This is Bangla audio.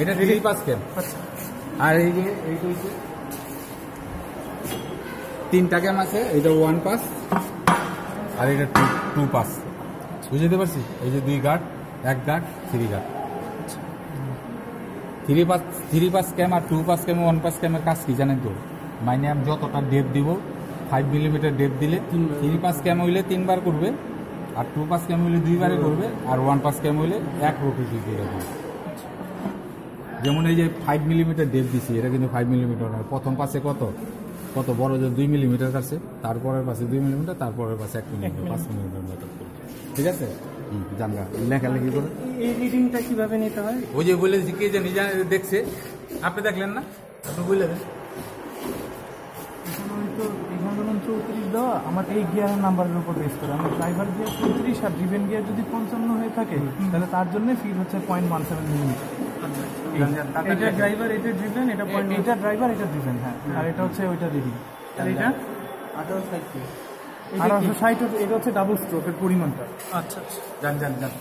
এটা থ্রি পাস ক্যাম আচ্ছা আর এই যে এইটা হচ্ছে তিনটা ক্যাম আছে এটা ওয়ান পাস আর এটা টু টু পাস বুঝতে পারছি? এই যে দুই গার্ড এক guard three guard three pass three pass cam আর two pass cam one pass ক্যামের কাজ কি জানেন তো? মানে আমি যতটা ডেপ দিব ফাইভ মিলিমিটার ডেপ দিলে থ্রি পাস ক্যাম হইলে তিনবার করবে। আর টু পাস ক্যাম হইলে দুইবারে করবে আর ওয়ান পাস ক্যাম হইলে এক রোটেটি দিয়ে করবে যেমন এই যে ফাইভ মিলিমিটার ডেপ দিছি এটা কিন্তু ফাইভ মিলিমিটার নয়। প্রথম পাশে কত? কত বড় যে দুই মিলিমিটার কাছে তারপরের পাশে দুই মিলিমিটার তারপরের পাশে এক মিলিমিটার পাঁচ মিলিমিটার মতো। ঠিক আছে? জানগা। লেখালেখি করে। এই রিডিংটা কীভাবে নিতে হয়? ওই যে বলে যে কে জানি দেখছে আপনি দেখলেন না? আপনি বলে দেন। চৌত্রিশ দেওয়া আমার এই গিয়ারের নাম্বারের উপর বেস করে। আমার ড্রাইভার গিয়ার চৌত্রিশ আর ড্রিভেন গিয়ার যদি পঞ্চান্ন হয়ে থাকে তাহলে তার জন্য ফিট হচ্ছে পয়েন্ট ওয়ান সেভেন মিলিমিটার এটা ড্রাইভার এটা ড্রিভেন এটা পয়েন্ট এটা ড্রাইভার এটা ড্রিভেন হ্যাঁ। আর এটা হচ্ছে ওইটা রিডিং আর এটা? আঠারোশো ষাট। এটা হচ্ছে ডাবল স্ট্রোকের পরিমাণটা। আচ্ছা আচ্ছা। যান যান যান।